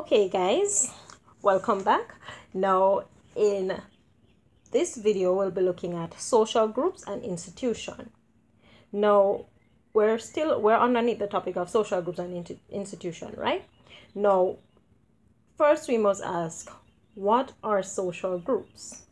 okay guys welcome back. Now in this video we'll be looking at social groups and institution. Now we're still we're underneath the topic of social groups and institution right? Now first we must ask what are social groups?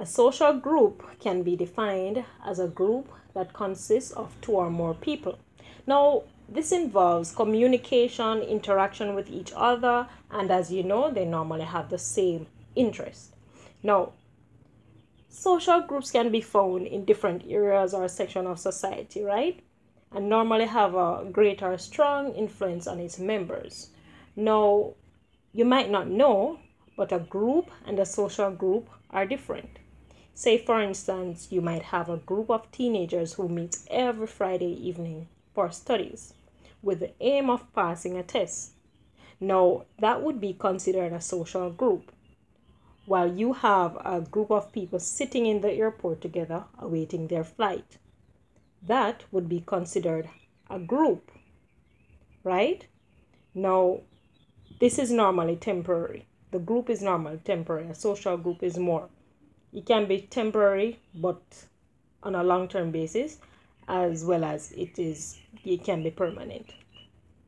A social group can be defined as a group that consists of two or more people. Now this involves communication, interaction with each other, and as you know, they normally have the same interest. Now, social groups can be found in different areas or section of society, right? And normally have a greater or strong influence on its members. Now, you might not know, but a group and a social group are different. Say, for instance, you might have a group of teenagers who meet every Friday evening for studies with the aim of passing a test. Now, that would be considered a social group. While you have a group of people sitting in the airport together awaiting their flight, that would be considered a group, right? Now, this is normally temporary. The group is normally temporary. A social group is more. It can be temporary, but on a long term basis as well as it is it can be permanent.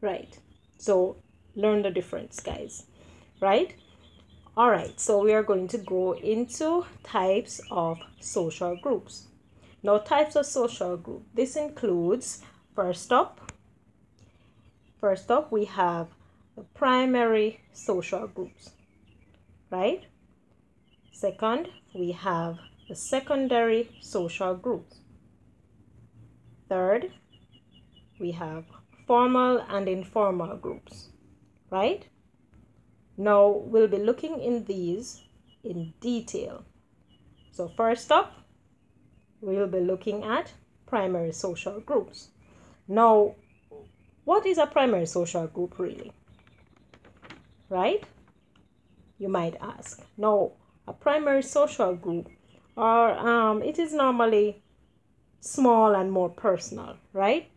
Right. So learn the difference guys. Right? All right so we are going to go into types of social groups. Now types of social group this includes first up first up we have the primary social groups. Right? Second we have the secondary social groups Third, we have formal and informal groups, right? Now we'll be looking in these in detail. So first up, we'll be looking at primary social groups. Now, what is a primary social group really? Right? You might ask. Now, a primary social group, or um, it is normally small and more personal, right?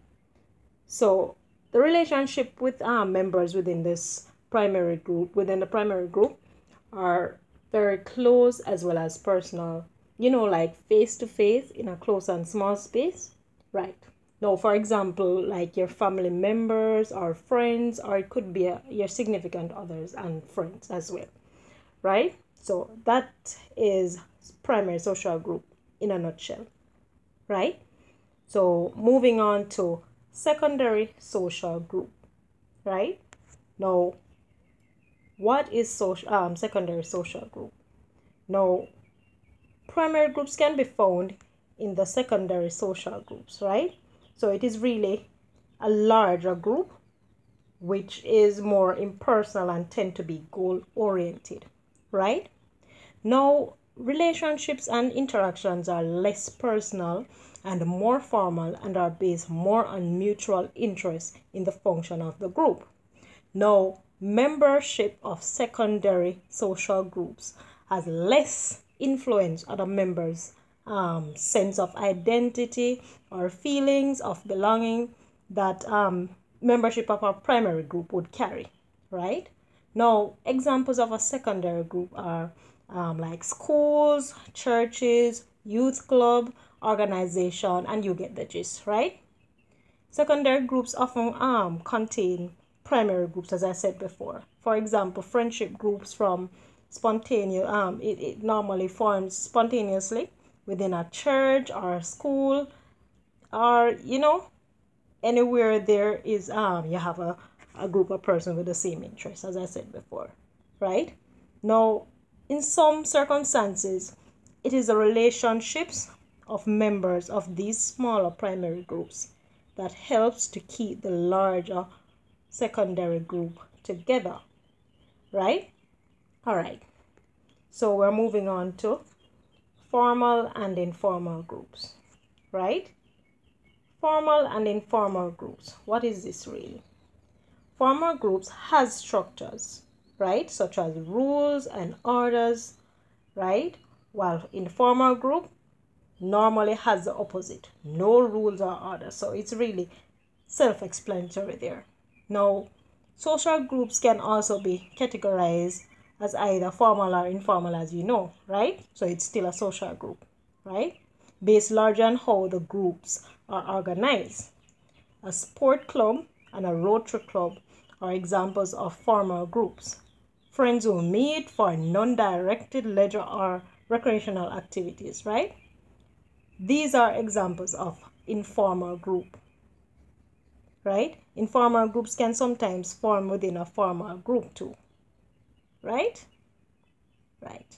So the relationship with our members within this primary group, within the primary group, are very close as well as personal. You know, like face to face in a close and small space, right? Now, for example, like your family members or friends, or it could be a, your significant others and friends as well, right? So that is primary social group in a nutshell right? So moving on to secondary social group, right? Now, what is social um, secondary social group? Now, primary groups can be found in the secondary social groups, right? So it is really a larger group which is more impersonal and tend to be goal oriented, right? Now, relationships and interactions are less personal and more formal and are based more on mutual interest in the function of the group. Now, membership of secondary social groups has less influence on the members' um, sense of identity or feelings of belonging that um, membership of a primary group would carry, right? Now, examples of a secondary group are um, like schools, churches, youth club, organization, and you get the gist, right? Secondary groups often um, contain primary groups, as I said before. For example, friendship groups from spontaneous, um, it, it normally forms spontaneously within a church or a school or, you know, anywhere there is, um, you have a, a group of persons with the same interests, as I said before, right? Now, in some circumstances, it is the relationships of members of these smaller primary groups that helps to keep the larger secondary group together, right? All right. So we're moving on to formal and informal groups, right? Formal and informal groups. What is this really? Formal groups has structures right? Such as rules and orders, right? While informal group normally has the opposite. No rules or orders. So it's really self-explanatory there. Now, Social groups can also be categorized as either formal or informal, as you know, right? So it's still a social group, right? Based largely on how the groups are organized. A sport club and a Rotary club are examples of formal groups. Friends who meet for non directed leisure or recreational activities, right? These are examples of informal group, right? Informal groups can sometimes form within a formal group too, right? Right.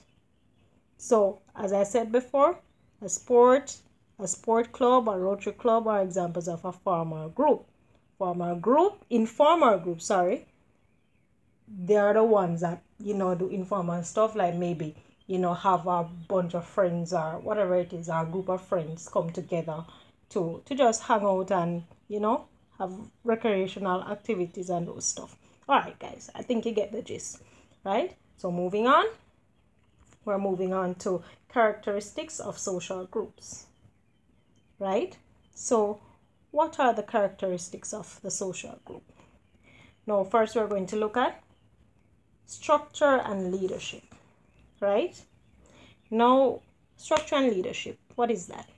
So, as I said before, a sport, a sport club, a Rotary club are examples of a formal group. Formal group, informal group, sorry, they are the ones that, you know, do informal stuff like maybe you know, have a bunch of friends or whatever it is, a group of friends come together to to just hang out and, you know, have recreational activities and those stuff. Alright guys, I think you get the gist. Right? So moving on. We're moving on to characteristics of social groups. Right? So what are the characteristics of the social group? Now first we're going to look at structure and leadership right? Now, structure and leadership. What is that?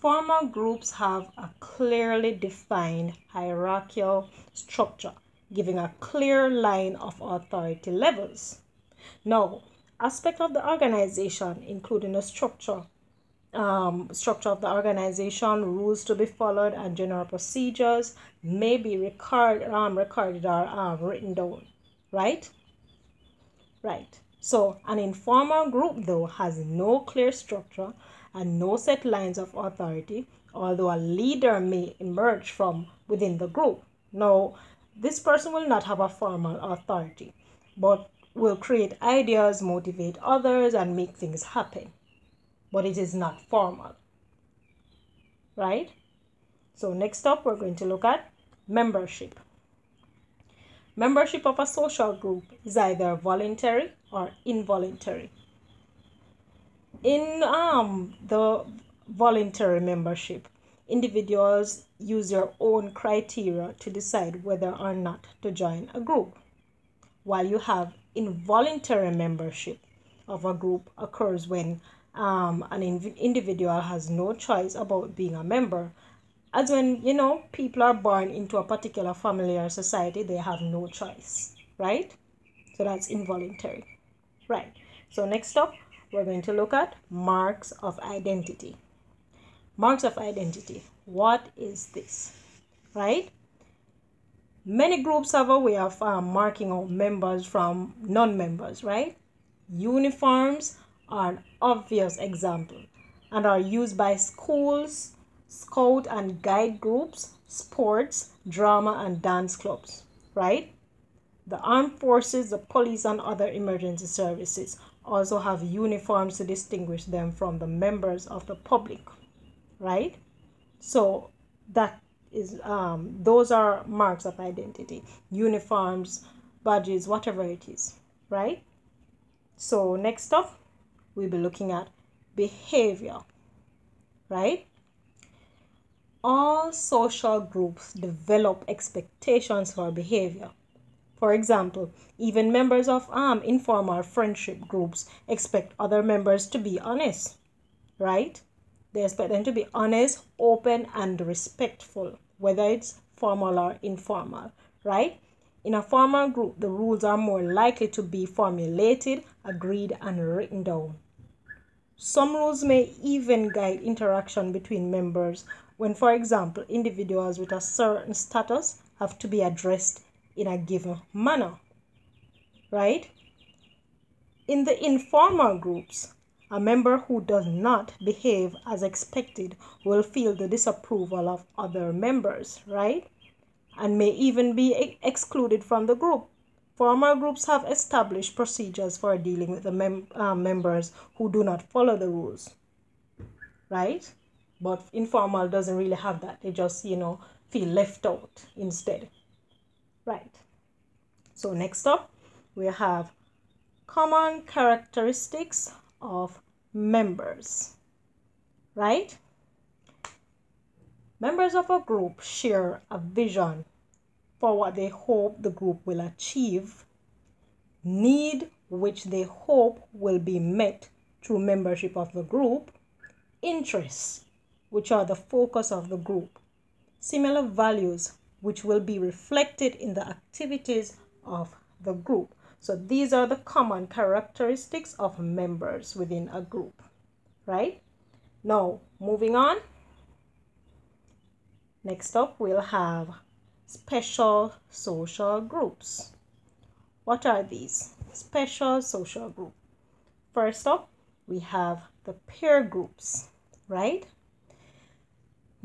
Formal groups have a clearly defined hierarchical structure, giving a clear line of authority levels. Now, aspect of the organization, including the structure, um, structure of the organization, rules to be followed, and general procedures may be record, um, recorded or um, written down, right? Right. So, an informal group, though, has no clear structure and no set lines of authority, although a leader may emerge from within the group. Now, this person will not have a formal authority, but will create ideas, motivate others, and make things happen. But it is not formal. Right? So, next up, we're going to look at membership. Membership of a social group is either voluntary or involuntary. In um, the voluntary membership, individuals use their own criteria to decide whether or not to join a group. While you have involuntary membership of a group occurs when um, an individual has no choice about being a member as when, you know, people are born into a particular family or society, they have no choice, right? So that's involuntary. Right. So next up, we're going to look at marks of identity. Marks of identity. What is this? Right? Many groups have a way of um, marking out members from non-members, right? Uniforms are an obvious example and are used by schools, scout and guide groups, sports, drama, and dance clubs, right? The armed forces, the police, and other emergency services also have uniforms to distinguish them from the members of the public, right? So that is um, those are marks of identity, uniforms, badges, whatever it is, right? So next up, we'll be looking at behavior, right? All social groups develop expectations for behavior. For example, even members of um, informal friendship groups expect other members to be honest, right? They expect them to be honest, open, and respectful, whether it's formal or informal, right? In a formal group, the rules are more likely to be formulated, agreed, and written down. Some rules may even guide interaction between members when, for example, individuals with a certain status have to be addressed in a given manner, right? In the informal groups, a member who does not behave as expected will feel the disapproval of other members, right? And may even be excluded from the group. Formal groups have established procedures for dealing with the mem uh, members who do not follow the rules, right? But informal doesn't really have that. They just, you know, feel left out instead. Right. So next up, we have common characteristics of members. Right? Members of a group share a vision, for what they hope the group will achieve, need which they hope will be met through membership of the group, interests which are the focus of the group, similar values which will be reflected in the activities of the group. So these are the common characteristics of members within a group, right? Now, moving on. Next up, we'll have special social groups. What are these? Special social group. First up, we have the peer groups, right?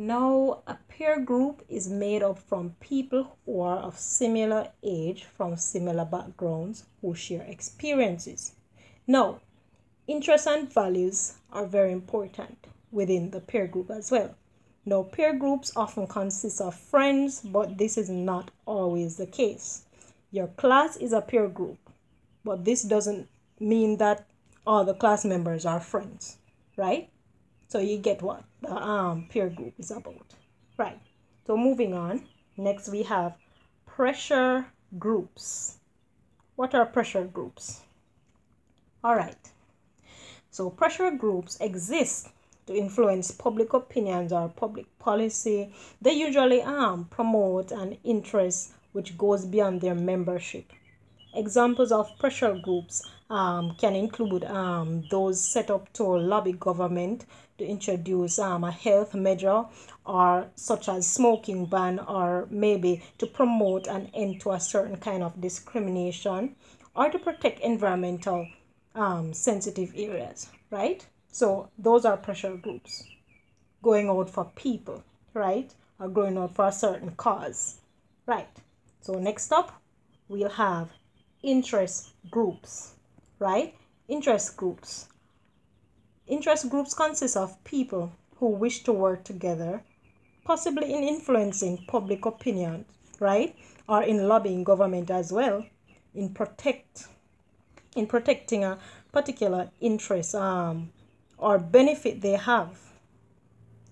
Now, a peer group is made up from people who are of similar age, from similar backgrounds, who share experiences. Now, interests and values are very important within the peer group as well. Now, peer groups often consist of friends, but this is not always the case. Your class is a peer group, but this doesn't mean that all the class members are friends, right? So you get what the um, peer group is about. Right. So moving on. Next we have pressure groups. What are pressure groups? All right. So pressure groups exist to influence public opinions or public policy. They usually um, promote an interest which goes beyond their membership. Examples of pressure groups um, can include um, those set up to lobby government to introduce um, a health measure or such as smoking ban or maybe to promote an end to a certain kind of discrimination or to protect environmental um, sensitive areas, right? So those are pressure groups going out for people, right? Or going out for a certain cause, right? So next up, we'll have interest groups, right? Interest groups. Interest groups consist of people who wish to work together, possibly in influencing public opinion, right? Or in lobbying government as well, in protect in protecting a particular interest um, or benefit they have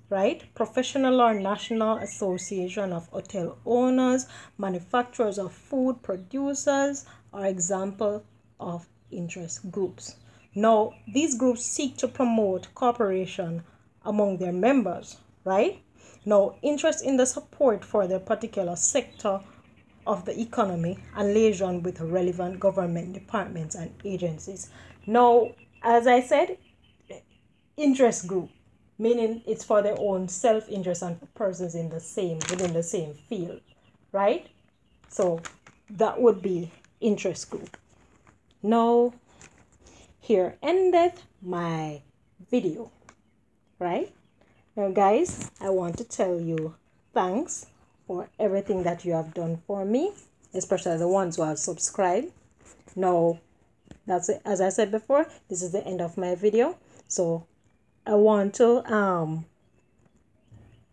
right? Professional or National Association of Hotel Owners, manufacturers of food producers are example of interest groups. Now, these groups seek to promote cooperation among their members, right? Now, interest in the support for their particular sector of the economy and liaison with relevant government departments and agencies. Now, as I said, interest group meaning it's for their own self-interest and persons in the same within the same field right? So that would be interest group. Now here endeth my video right? Now guys i want to tell you thanks for everything that you have done for me especially the ones who have subscribed. Now that's it. As i said before this is the end of my video. So I want to um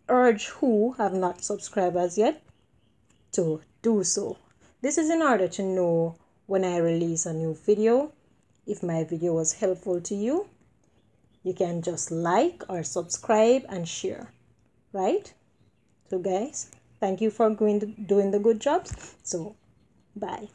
urge who have not subscribed as yet to do so. This is in order to know when I release a new video. If my video was helpful to you, you can just like or subscribe and share, right? So guys, thank you for going to, doing the good jobs. So, bye.